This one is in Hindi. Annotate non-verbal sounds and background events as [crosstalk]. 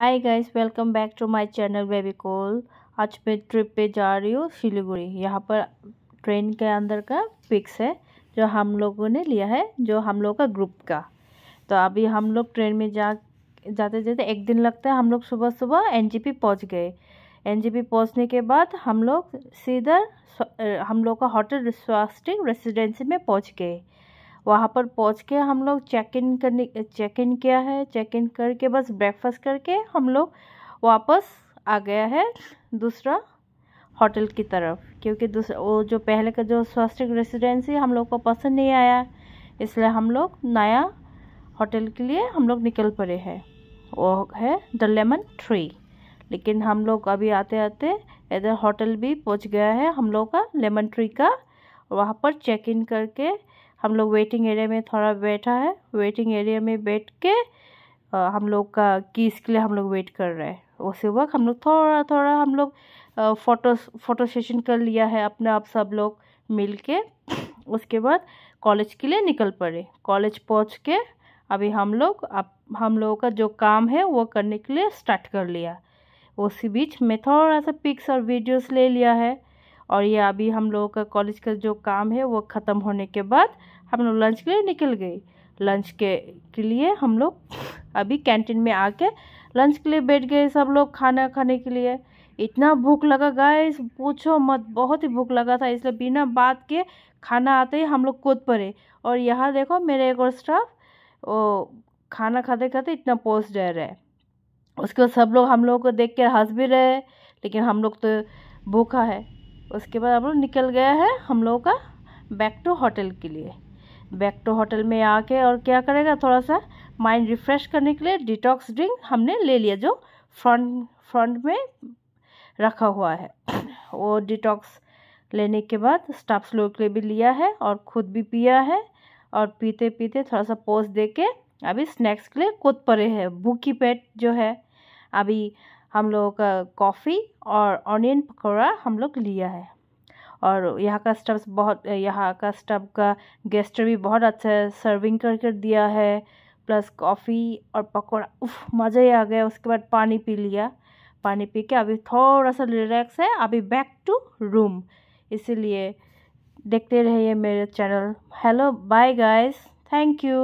Hi guys welcome back to my channel baby call आज मैं ट्रिप पे जा रही हूँ सिलीगुड़ी। यहाँ पर ट्रेन के अंदर का पिक्स है, जो हम लोगों ने लिया है, जो हम लोग का ग्रुप का। तो अभी हम लोग ट्रेन में जा, जाते जाते एक दिन लगता है, हम लोग सुबह सुबह एनजीपी पहुँच गए। एनजीपी पहुँचने के बाद हम लोग सीधा हम लोग का होटल स्वास्टिक रेसिडेंसी में पहुँच गए। वहाँ पर पहुँच के हम लोग चेक इन करने चेक इन किया है। चेक इन करके बस ब्रेकफास्ट करके हम लोग वापस आ गया है दूसरा होटल की तरफ़। क्योंकि दूसरा वो जो पहले का जो स्वास्थ्य रेसिडेंसी हम लोग को पसंद नहीं आया, इसलिए हम लोग नया होटल के लिए हम लोग निकल पड़े हैं। वो है द लेमन ट्री लेकिन हम लोग अभी आते आते इधर होटल भी पहुँच गया है। हम लोग का लेमन ट्री का वहाँ पर चेक इन करके हम लोग वेटिंग एरिया में थोड़ा बैठा है। वेटिंग एरिया में बैठ के आ, हम लोग का कीस के लिए हम लोग वेट कर रहे हैं। उसी वक्त हम लोग थोड़ा थोड़ा हम लोग फ़ोटो फ़ोटो सेशन कर लिया है अपने आप सब लोग मिल के। उसके बाद कॉलेज के लिए निकल पड़े। कॉलेज पहुँच के अभी हम लोग अब हम लोगों का जो काम है वो करने के लिए स्टार्ट कर लिया। उसी बीच मैं थोड़ा सा पिक्स और वीडियोस ले लिया है। और ये अभी हम लोगों का कॉलेज का जो काम है, वो ख़त्म होने के बाद हम लोग लंच के लिए निकल गए। लंच के के लिए हम लोग अभी कैंटीन में आके लंच के लिए बैठ गए सब लोग खाना खाने के लिए। इतना भूख लगा गाइस पूछो मत, बहुत ही भूख लगा था, इसलिए बिना बात के खाना आते ही हम लोग कूद पड़े। और यहाँ देखो मेरे एक और स्टाफ वो खाना खाते खाते इतना पोस्ट रह रहे उसके बाद सब लोग हम लोग को देख के हंस भी रहे, लेकिन हम लोग तो भूखा है। उसके बाद हम लोग निकल गया है हम लोगों का बैक टू होटल के लिए। बैक टू होटल में आके और क्या करेगा थोड़ा सा माइंड रिफ़्रेश करने के लिए डिटॉक्स ड्रिंक हमने ले लिया जो फ्रंट फ्रंट में रखा हुआ है। [clears throat] वो डिटॉक्स लेने के बाद स्टाफ्स लोग के लिए भी लिया है और ख़ुद भी पिया है और पीते पीते थोड़ा सा पोज दे के अभी स्नैक्स के लिए कूद पड़े हैं। भूखी पेट जो है, अभी हम लोगों का कॉफ़ी और ऑनियन पकौड़ा हम लोग लिया है। और यहाँ का स्टफ़ बहुत, यहाँ का स्टफ़ का गेस्टर भी बहुत अच्छा है, सर्विंग कर कर दिया है, प्लस कॉफ़ी और पकौड़ा, उफ, मज़ा ही आ गया। उसके बाद पानी पी लिया। पानी पी के अभी थोड़ा सा रिलैक्स है। अभी बैक टू रूम इसीलिए देखते रहिए मेरे channel hello bye guys thank you